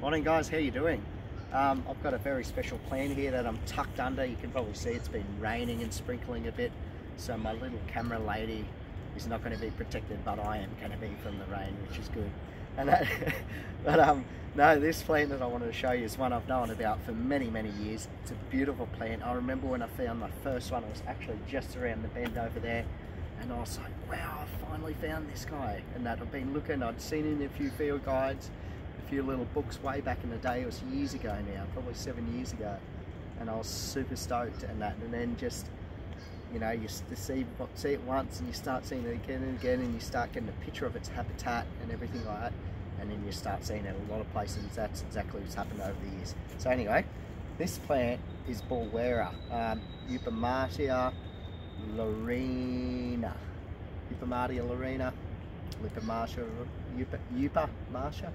Morning guys, how you doing? Um, I've got a very special plant here that I'm tucked under. You can probably see it's been raining and sprinkling a bit. So my little camera lady is not going to be protected, but I am going to be from the rain, which is good. And that, but um, no, this plant that I wanted to show you is one I've known about for many, many years. It's a beautiful plant. I remember when I found my first one, it was actually just around the bend over there. And I was like, wow, I finally found this guy. And that I've been looking, I'd seen it in a few field guides, few little books way back in the day. It was years ago now, probably seven years ago. And I was super stoked and that. And then just you know, you see, see it once and you start seeing it again and again and you start getting a picture of its habitat and everything like that and then you start seeing it a lot of places. That's exactly what's happened over the years. So anyway, this plant is Bolwarra, um, Eupomatia laurina. Eupomatia laurina, Eupomatia, Eupa, Eupa Marcia.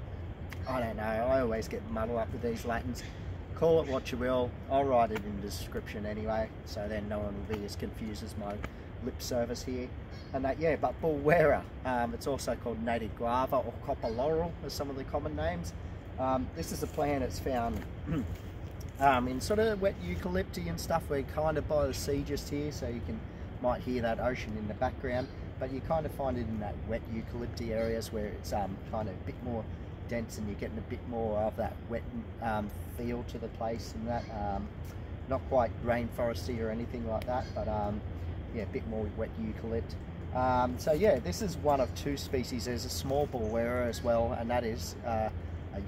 I don't know, I always get muddled up with these Latins. Call it what you will, I'll write it in the description anyway, so then no one will be as confused as my lip service here. And that, yeah, but Bolwarra, um, it's also called native guava or copper laurel are some of the common names. Um, this is a plant that's found um, in sort of wet eucalypti and stuff. We're kind of by the sea just here, so you can might hear that ocean in the background, but you kind of find it in that wet eucalypti areas where it's um, kind of a bit more dense and you're getting a bit more of that wet um, feel to the place and that. Um, not quite rainforesty or anything like that, but um, yeah, a bit more wet eucalypt. Um, so yeah, this is one of two species. There's a small bolwarra as well, and that is uh, a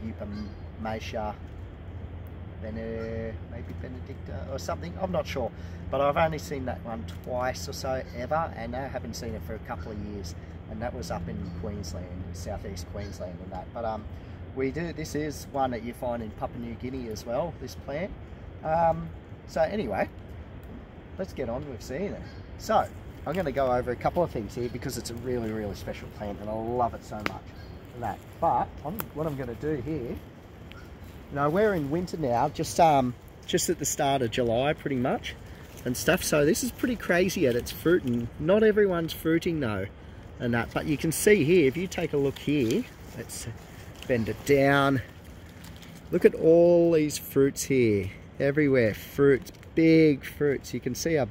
Bene, maybe Benedicta or something. I'm not sure, but I've only seen that one twice or so ever, and I haven't seen it for a couple of years. And that was up in Queensland, southeast Queensland, and that. But um, we do. This is one that you find in Papua New Guinea as well. This plant. Um, so anyway, let's get on with seeing it. So, I'm going to go over a couple of things here because it's a really, really special plant and I love it so much. That. But I'm, what I'm going to do here, you know, we're in winter now, just um, just at the start of July pretty much and stuff. So this is pretty crazy at its fruiting. Not everyone's fruiting though and that, but you can see here, if you take a look here, let's bend it down. Look at all these fruits here, everywhere, fruits, big fruits. You can see how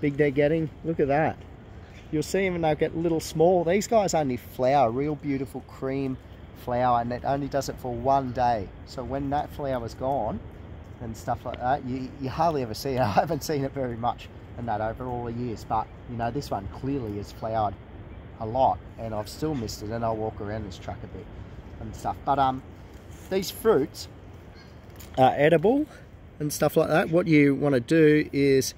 big they're getting. Look at that. You'll see them and they'll get little small. These guys only flower, real beautiful cream flower, and it only does it for one day. So when that flower's gone and stuff like that, you, you hardly ever see it. I haven't seen it very much in that over all the years, but you know, this one clearly has flowered a lot and I've still missed it and I'll walk around this truck a bit and stuff. But um, these fruits are edible and stuff like that. What you want to do is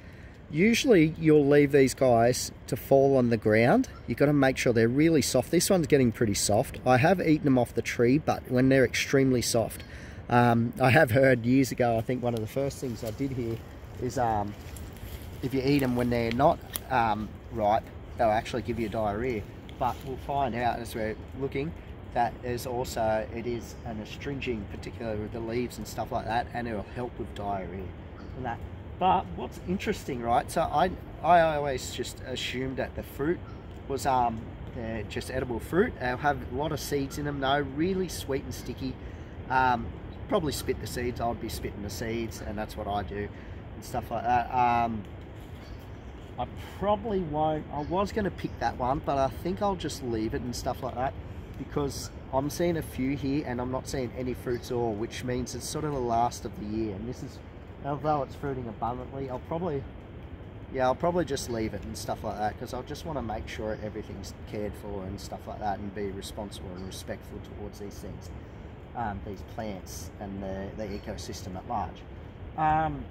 Usually you'll leave these guys to fall on the ground. You've got to make sure they're really soft. This one's getting pretty soft. I have eaten them off the tree, but when they're extremely soft, um, I have heard years ago, I think one of the first things I did here is um, if you eat them when they're not um, ripe, they'll actually give you diarrhea. But we'll find out as we're looking that is also, it is an astringent, particularly with the leaves and stuff like that, and it'll help with diarrhea. And that but what's interesting, right? So I I always just assumed that the fruit was um just edible fruit. They'll have a lot of seeds in them though, really sweet and sticky. Um, probably spit the seeds. I'd be spitting the seeds, and that's what I do and stuff like that. Um, I probably won't. I was going to pick that one, but I think I'll just leave it and stuff like that because I'm seeing a few here and I'm not seeing any fruits at all, which means it's sort of the last of the year. And this is although it's fruiting abundantly, I'll probably, yeah, I'll probably just leave it and stuff like that because I just want to make sure everything's cared for and stuff like that and be responsible and respectful towards these things, um, these plants and the, the ecosystem at large. Um,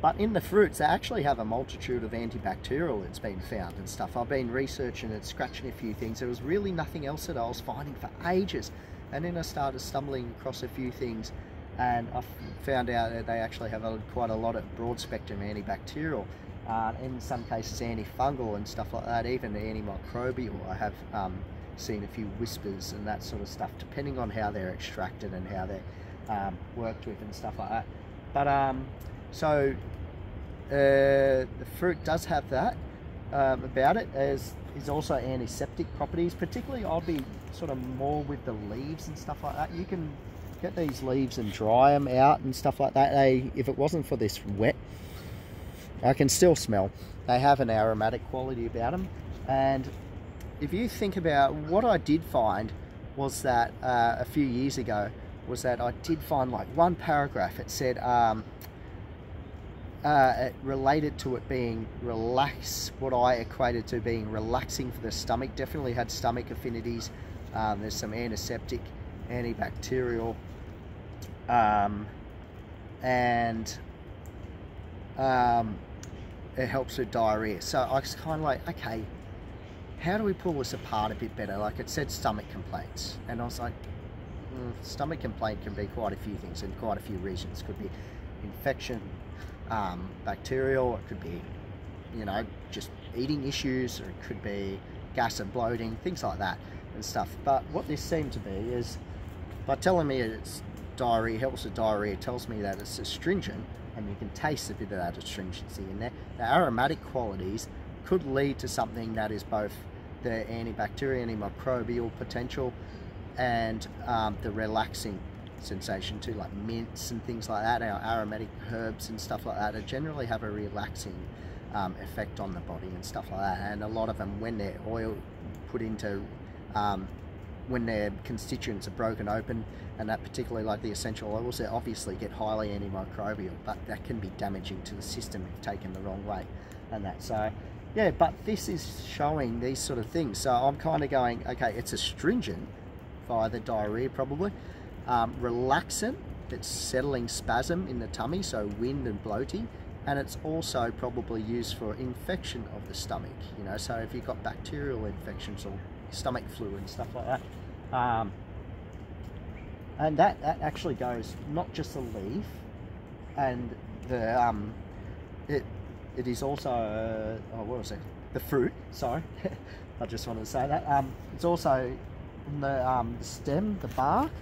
but in the fruits, they actually have a multitude of antibacterial that's been found and stuff. I've been researching and scratching a few things. There was really nothing else that I was finding for ages. And then I started stumbling across a few things and I found out that they actually have a, quite a lot of broad spectrum antibacterial, uh, in some cases antifungal and stuff like that, even antimicrobial. I have um, seen a few whispers and that sort of stuff, depending on how they're extracted and how they're um, worked with and stuff like that. But um, so uh, the fruit does have that um, about it, as is also antiseptic properties. Particularly, I'll be sort of more with the leaves and stuff like that. You can get these leaves and dry them out and stuff like that. They, if it wasn't for this wet, I can still smell. They have an aromatic quality about them. And if you think about what I did find was that uh, a few years ago was that I did find like one paragraph. It said um, uh, related to it being relax, what I equated to being relaxing for the stomach. Definitely had stomach affinities. Um, there's some antiseptic, antibacterial, um, and um, it helps with diarrhea. So I was kind of like, okay, how do we pull this apart a bit better? Like it said stomach complaints, and I was like, mm, stomach complaint can be quite a few things and quite a few reasons. Could be infection, um, bacterial, it could be, you know, just eating issues, or it could be gas and bloating, things like that and stuff. But what this seemed to be is by telling me it's diarrhea, helps with diarrhea, tells me that it's astringent and you can taste a bit of that astringency in there. The aromatic qualities could lead to something that is both the antibacterial, antimicrobial potential and um, the relaxing sensation too, like mints and things like that. Our aromatic herbs and stuff like that generally have a relaxing um, effect on the body and stuff like that. And a lot of them, when they're oil put into, um, when their constituents are broken open, and that particularly like the essential oils, they obviously get highly antimicrobial, but that can be damaging to the system if taken the wrong way, and that. So, yeah, but this is showing these sort of things. So I'm kind of going, okay, it's astringent via the diarrhea probably, um, relaxant, it's settling spasm in the tummy, so wind and bloating, and it's also probably used for infection of the stomach, you know, so if you've got bacterial infections or stomach flu and stuff like that. Um, and that, that actually goes not just the leaf and the um, it it is also uh, oh what was it the fruit sorry I just wanted to say that um, it's also the, um, the stem the bark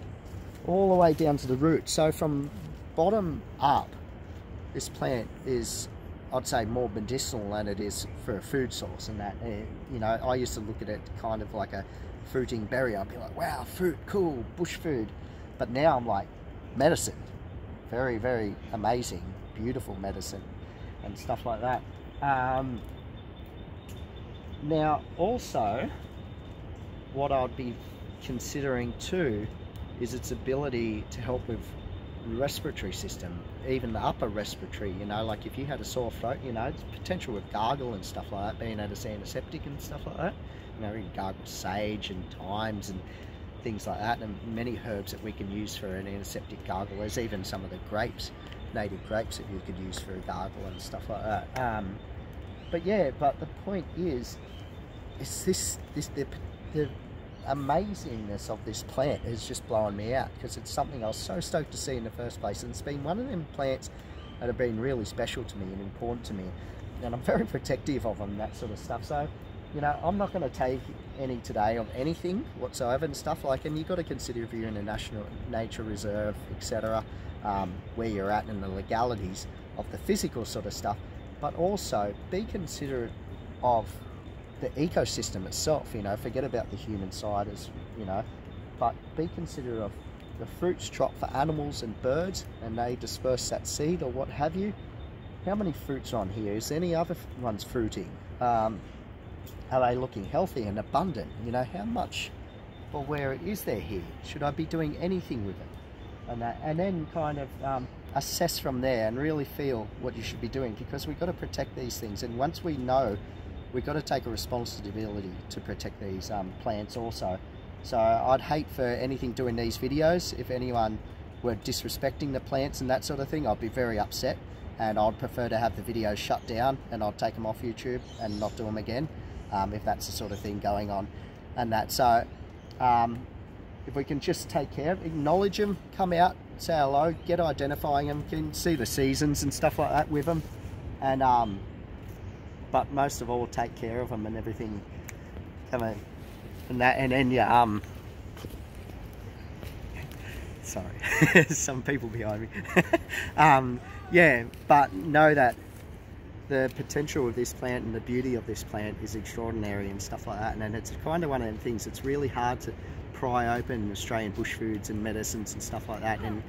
all the way down to the root so from bottom up this plant is I'd say more medicinal than it is for a food source and that eh, you know I used to look at it kind of like a fruiting berry I'd be like wow fruit cool bush food but now I'm like, medicine. Very, very amazing, beautiful medicine and stuff like that. Um, now, also, what I'd be considering too is its ability to help with respiratory system, even the upper respiratory, you know, like if you had a sore throat, you know, it's potential with gargle and stuff like that, being as antiseptic and stuff like that. You know, you can gargle sage and thymes and things like that, and many herbs that we can use for an antiseptic gargle. There's even some of the grapes, native grapes that you could use for a gargle and stuff like that. Um, but yeah, but the point is, is this this the, the amazingness of this plant has just blown me out because it's something I was so stoked to see in the first place, and it's been one of them plants that have been really special to me and important to me, and I'm very protective of them, that sort of stuff. So you know, I'm not going to take any today of anything whatsoever and stuff like, and you've got to consider if you're in a national nature reserve, etc., um, where you're at and the legalities of the physical sort of stuff, but also be considerate of the ecosystem itself, you know, forget about the human side as, you know, but be considerate of the fruits drop for animals and birds and they disperse that seed or what have you. How many fruits on here? Is any other ones fruiting? Um, are they looking healthy and abundant? You know, how much or where is there here? Should I be doing anything with it? And, that, and then kind of um, assess from there and really feel what you should be doing because we've got to protect these things. And once we know, we've got to take a responsibility to protect these um, plants also. So I'd hate for anything doing these videos, if anyone were disrespecting the plants and that sort of thing, I'd be very upset and I'd prefer to have the videos shut down and I'd take them off YouTube and not do them again um, if that's the sort of thing going on and that. So um, if we can just take care acknowledge them, come out, say hello, get identifying them, can see the seasons and stuff like that with them. And um, but most of all, take care of them and everything. Come in, and that, and then yeah, um, sorry, some people behind me. um, yeah, but know that the potential of this plant and the beauty of this plant is extraordinary and stuff like that. And it's kind of one of the things it's really hard to pry open Australian bush foods and medicines and stuff like that. And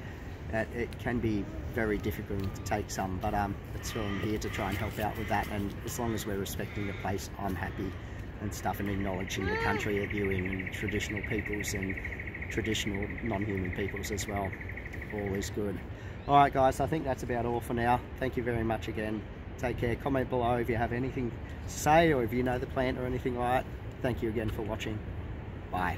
it can be very difficult to take some, but um, it's I'm here to try and help out with that. And as long as we're respecting the place, I'm happy and stuff and acknowledging the country of you and traditional peoples and traditional non-human peoples as well. All is good. All right, guys, I think that's about all for now. Thank you very much again. Take care. Comment below if you have anything to say or if you know the plant or anything like that. Thank you again for watching. Bye.